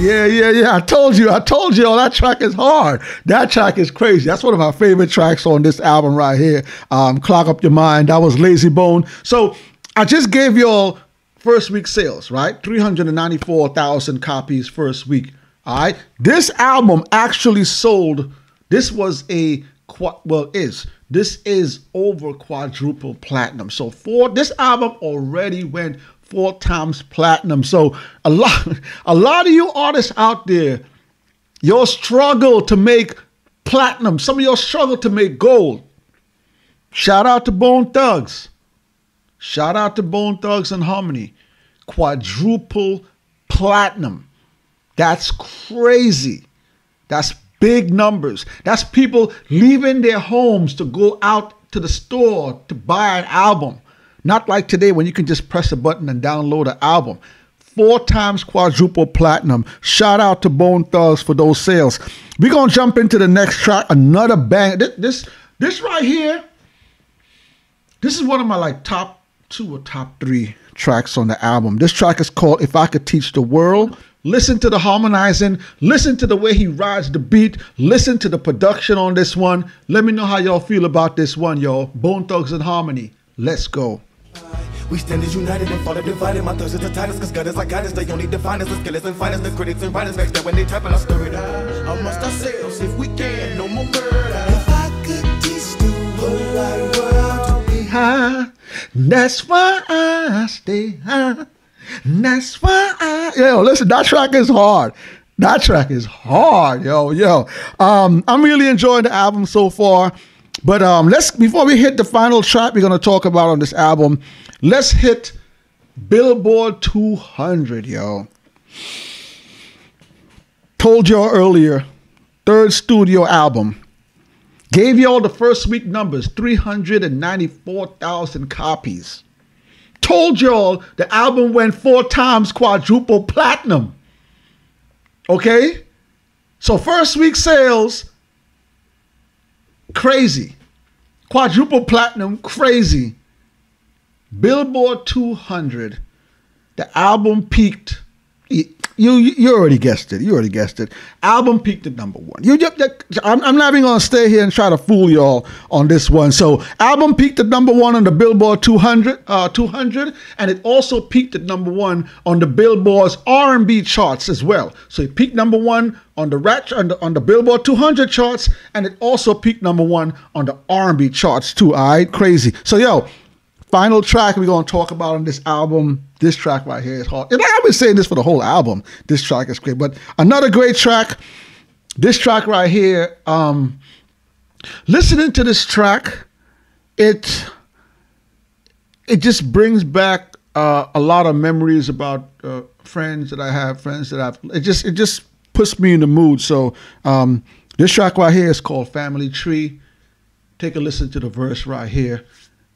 Yeah, yeah, yeah. I told you. I told you. All that track is hard. That track is crazy. That's one of my favorite tracks on this album right here. Um, Clog Up Your Mind. That was Layzie Bone. So I just gave you all first week sales, right? 394,000 copies first week. All right. This album actually sold. This was a well is this is over quadruple platinum. So for this album already went four times platinum. So a lot a lot of you artists out there, your struggle to make platinum, some of your struggle to make gold. Shout out to Bone Thugs. Shout out to Bone Thugs and Harmony. Quadruple platinum. That's crazy. That's big numbers. That's people leaving their homes to go out to the store to buy an album. Not like today when you can just press a button and download an album. Four times quadruple platinum. Shout out to Bone Thugs for those sales. We're gonna jump into the next track. Another bang. This, this this right here. This is one of my like top two or top three tracks on the album. This track is called If I Could Teach the World. Listen to the harmonizing. Listen to the way he rides the beat. Listen to the production on this one. Let me know how y'all feel about this one, y'all. Bone Thugs and Harmony. Let's go. We stand as united and fall divided. My thirst is the tightest, cause God is like guidance. They only define us, the skillers and finest, the critics and writers. Next that when they type and I stir it. How must ourselves if we can? No more murder. If I could teach the whole wide world to be high, that's why I stay high. That's why I yo listen. That track is hard. That track is hard, yo, yo. Um, I'm really enjoying the album so far. But um, let's before we hit the final track we're gonna talk about on this album, let's hit Billboard 200, yo. Told y'all earlier, third studio album. Gave y'all the first week numbers, 394,000 copies. Told y'all the album went four times quadruple platinum. Okay? So first week sales, crazy. Quadruple platinum, crazy. Billboard 200, the album peaked you you already guessed it. You already guessed it. Album peaked at number one. You, you, I'm, I'm not even gonna stay here and try to fool y'all on this one. So album peaked at number one on the Billboard 200, uh, 200, and it also peaked at number one on the Billboard's R&B charts as well. So it peaked number one on the rat on the, on the Billboard 200 charts, and it also peaked number one on the R&B charts too. All right, crazy. So yo, final track we're gonna talk about on this album this track right here is hard. And I've been saying this for the whole album. This track is great. But another great track, this track right here, um, listening to this track, it it just brings back uh, a lot of memories about uh, friends that I have, friends that I've. It just it just puts me in the mood. So um, this track right here is called Family Tree. Take a listen to the verse right here.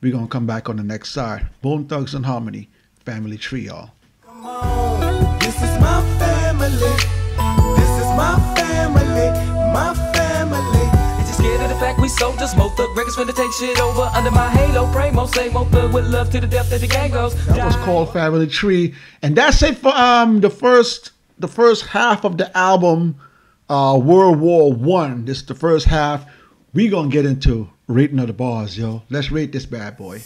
We're gonna come back on the next side. Bone Thugs and Harmony family tree, y'all. Come on, this is my family. This is my family, my family. just scared of the fact we soldiers. Most the records finna take shit over under my halo. Pray most say most thug with love to the death that the gang goes. That was called Family Tree, and that's it for um the first the first half of the album, uh, World War One. This is the first half. We gonna get into rating of the bars, yo. Let's rate this bad boy.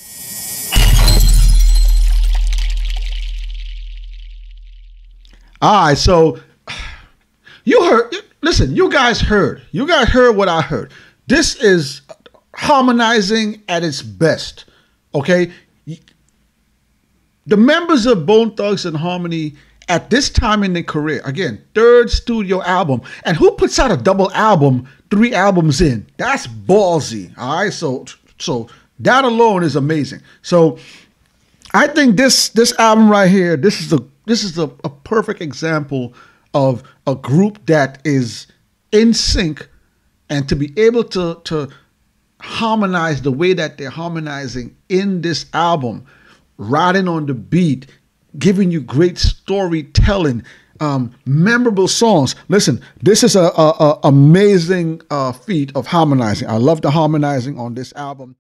All right, so you heard. Listen, you guys heard. You guys heard what I heard. This is harmonizing at its best. Okay, the members of Bone Thugs and Harmony at this time in their career, again, third studio album, and who puts out a double album three albums in? That's ballsy. All right, so so that alone is amazing. So I think this this album right here, this is a this is a, a perfect example of a group that is in sync and to be able to to harmonize the way that they're harmonizing in this album riding on the beat giving you great storytelling um, memorable songs. Listen this is a, a, a amazing uh, feat of harmonizing. I love the harmonizing on this album